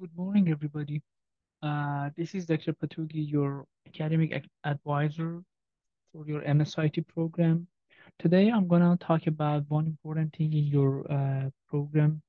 Good morning, everybody. Uh, this is Dr. Patooghy, your academic advisor for your MSIT program. Today, I'm going to talk about one important thing in your uh, program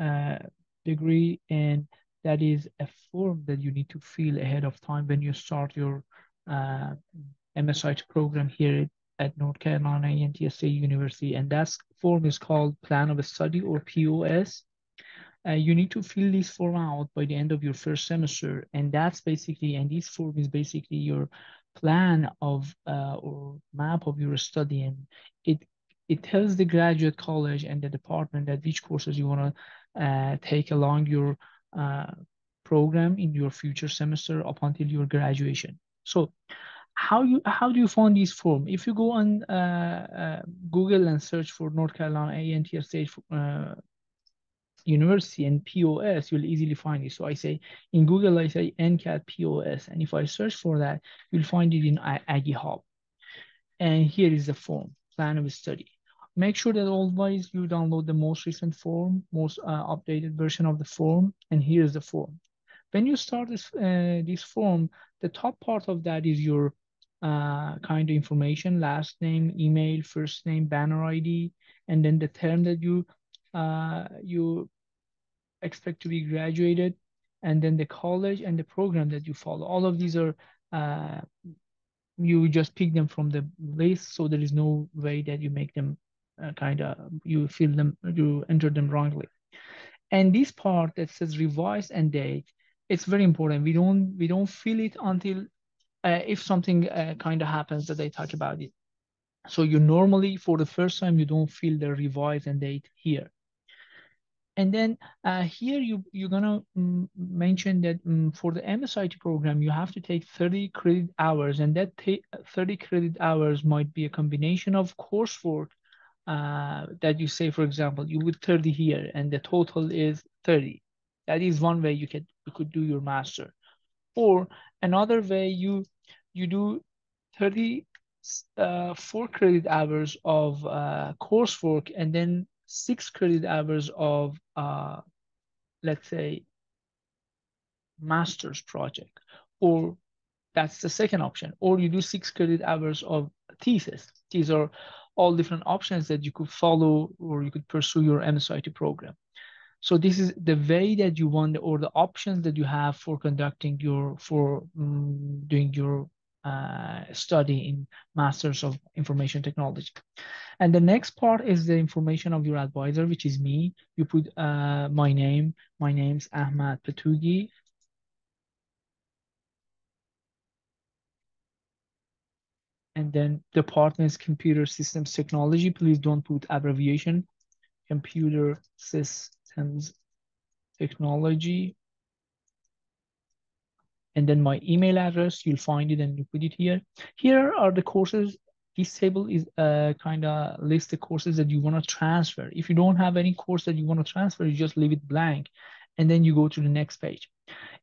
uh, degree, and that is a form that you need to fill ahead of time when you start your uh, MSIT program here at North Carolina A&T State University. And that form is called Plan of Study or POS uh, you need to fill this form out by the end of your first semester. And that's basically, and this form is basically your plan of uh, or map of your study. And it it tells the graduate college and the department that which courses you want to uh, take along your uh, program in your future semester up until your graduation. So how you how do you find this form? If you go on uh, uh, Google and search for North Carolina A&T State uh, university and POS, you'll easily find it. So I say in Google, I say NCAT POS. And if I search for that, you'll find it in Aggie Hub. And here is the form, plan of study. Make sure that always you download the most recent form, most uh, updated version of the form. And here's the form. When you start this, uh, this form, the top part of that is your uh, kind of information, last name, email, first name, banner ID, and then the term that you uh, you expect to be graduated, and then the college and the program that you follow. All of these are, uh, you just pick them from the list, so there is no way that you make them uh, kind of, you fill them, you enter them wrongly. And this part that says revise and date, it's very important. We don't, we don't fill it until uh, if something uh, kind of happens that they talk about it. So you normally, for the first time, you don't fill the revise and date here. And then uh, here you, you're gonna mm, mention that um, for the MSIT program, you have to take 30 credit hours and that 30 credit hours might be a combination of coursework uh, that you say, for example, you would 30 here and the total is 30. That is one way you could, you could do your master. Or another way you, you do 30 uh, four credit hours of uh, coursework and then six credit hours of, uh, let's say, master's project, or that's the second option, or you do six credit hours of thesis. These are all different options that you could follow or you could pursue your MSIT program. So this is the way that you want, or the options that you have for conducting your, for um, doing your uh, study in Masters of Information Technology. And the next part is the information of your advisor, which is me. You put uh, my name. My name's Ahmad Patooghy. And then department's computer systems technology. Please don't put abbreviation. Computer systems technology and then my email address, you'll find it and you put it here. Here are the courses. This table is uh, kind of list the courses that you want to transfer. If you don't have any course that you want to transfer, you just leave it blank and then you go to the next page.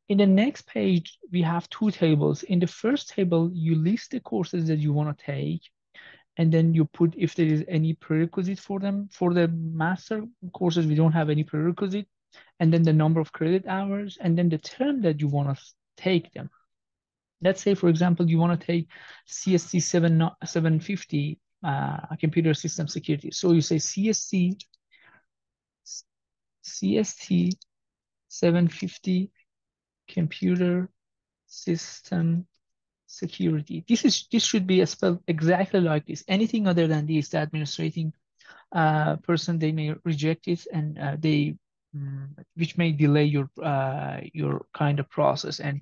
In the next page, we have two tables. In the first table, you list the courses that you want to take and then you put if there is any prerequisite for them. For the master courses, we don't have any prerequisite and then the number of credit hours, and then the term that you want to take them. Let's say, for example, you want to take CSC 7, 750 uh, computer system security. So you say CST, CST 750 computer system security. This is this should be spelled exactly like this. Anything other than this, the administrating uh, person they may reject it and uh, they Mm, which may delay your uh, your kind of process and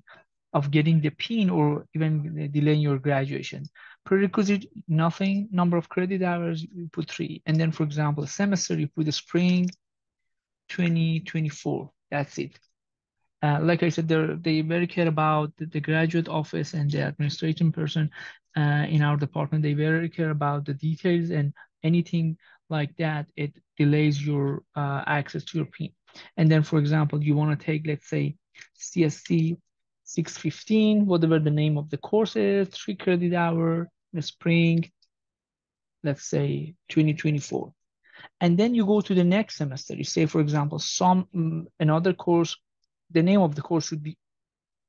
of getting the pin or even delaying your graduation. Prerequisite, nothing. Number of credit hours, you put three. And then, for example, semester, you put the spring 2024. That's it. Uh, like I said, they they very care about the, the, graduate office and the administration person uh, in our department. They very care about the details and anything like that. It delays your uh, access to your PIN. And then, for example, you want to take, let's say, CST 615, whatever the name of the course is, three credit hour, the spring, let's say 2024. And then you go to the next semester. You say, for example, some um, another course the name of the course should be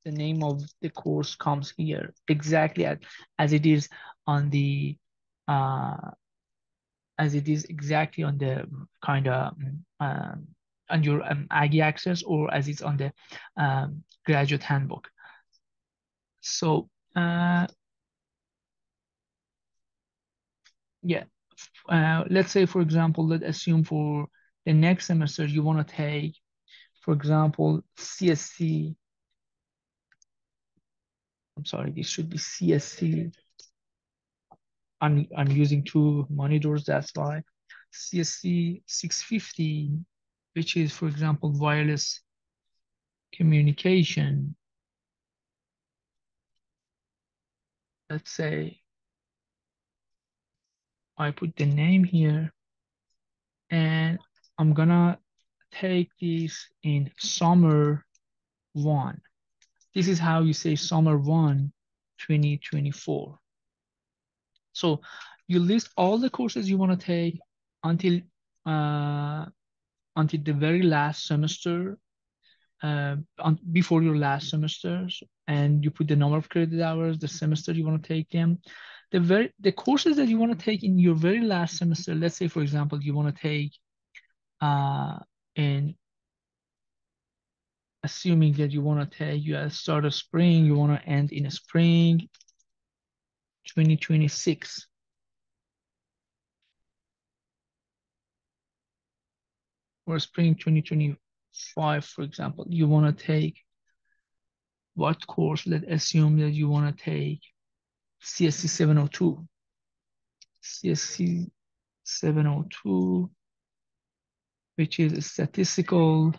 the name of the course comes here exactly as, as it is on the uh, as it is exactly on the kind of um, on your um, Aggie access or as it's on the um, graduate handbook. So uh, yeah, uh, let's say for example, let's assume for the next semester you want to take, for example, CSC. I'm sorry, this should be CSC I'm, I'm using two monitors, that's why. CSC 650, which is, for example, wireless communication. Let's say I put the name here and I'm gonna take this in summer one. This is how you say summer one, 2024. So you list all the courses you want to take until uh, until the very last semester, uh, on, before your last semesters and you put the number of credit hours, the semester you want to take them. The very the courses that you want to take in your very last semester. Let's say, for example, you want to take uh, in assuming that you want to take you start of spring, you want to end in a spring 2026. Or spring 2025, for example, you want to take what course? Let's assume that you want to take CSC 702. CSC 702, which is statistical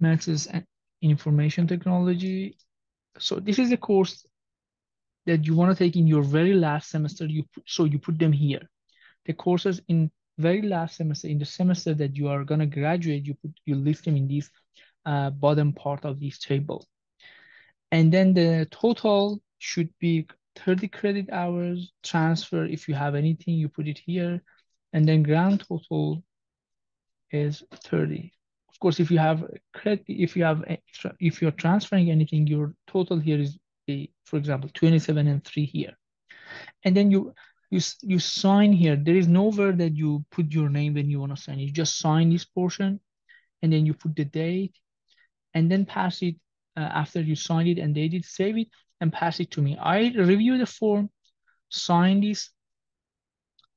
methods and information technology. So this is a course that you want to take in your very last semester. You so you put them here. The courses in very last semester, in the semester that you are gonna graduate, you put you list them in this uh, bottom part of this table. And then the total should be 30 credit hours transfer. If you have anything, you put it here. And then grand total is 30. Of course, if you have credit, if you have, if you're transferring anything, your total here is the, for example, 27 and 3 here. And then you you you sign here. There is nowhere that you put your name when you want to sign. You just sign this portion, and then you put the date, and then pass it uh, after you sign it and date it, save it, and pass it to me. I review the form, sign this,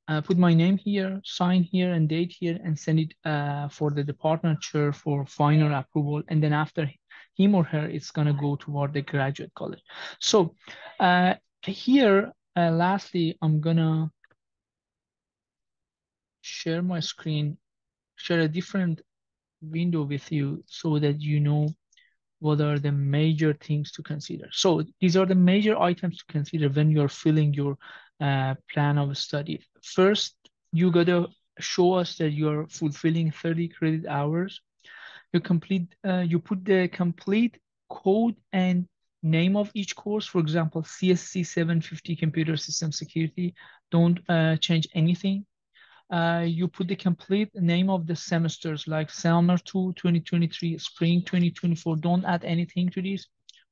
uh, put my name here, sign here and date here, and send it uh, for the department chair for final approval. And then after him or her, it's gonna go toward the graduate college. So uh, here, uh, lastly, I'm gonna share my screen, share a different window with you so that you know what are the major things to consider. So these are the major items to consider when you're filling your uh, plan of study. First, you gotta show us that you're fulfilling 30 credit hours you complete, uh, you put the complete code and name of each course. For example, CSC 750 computer system security. Don't uh, change anything. Uh, you put the complete name of the semesters like summer 2 2023, spring 2024. Don't add anything to this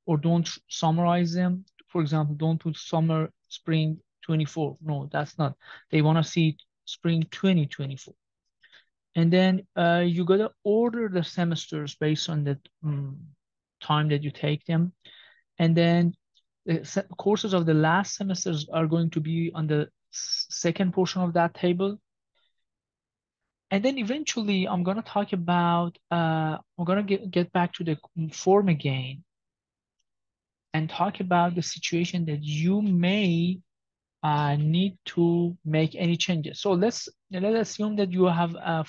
or don't summarize them. For example, don't put summer, spring 24. No, that's not. They want to see spring 2024 and then uh, you got to order the semesters based on the um, time that you take them and then the courses of the last semesters are going to be on the second portion of that table and then eventually i'm going to talk about uh, i'm going to get, back to the form again and talk about the situation that you may uh, need to make any changes. So let's let's assume that you have a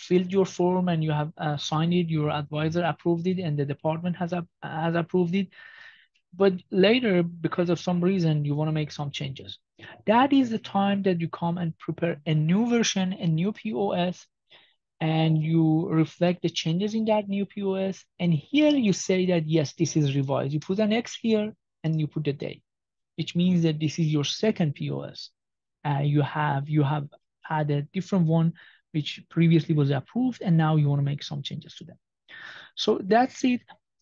filled your form and you have uh, signed it, your advisor approved it, and the department has, has approved it. But later, because of some reason, you want to make some changes. That is the time that you come and prepare a new version, a new POS, and you reflect the changes in that new POS. And here you say that, yes, this is revised. You put an X here and you put the date, which means that this is your second POS. Uh, you have you have had a different one which previously was approved, and now you want to make some changes to them. So that's it.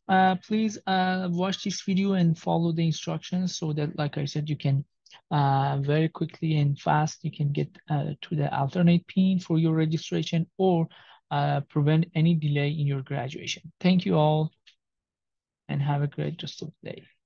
Uh, please uh, watch this video and follow the instructions so that, like I said, you can uh, very quickly and fast, you can get uh, to the alternate pin for your registration or uh, prevent any delay in your graduation. Thank you all and have a great rest of the day.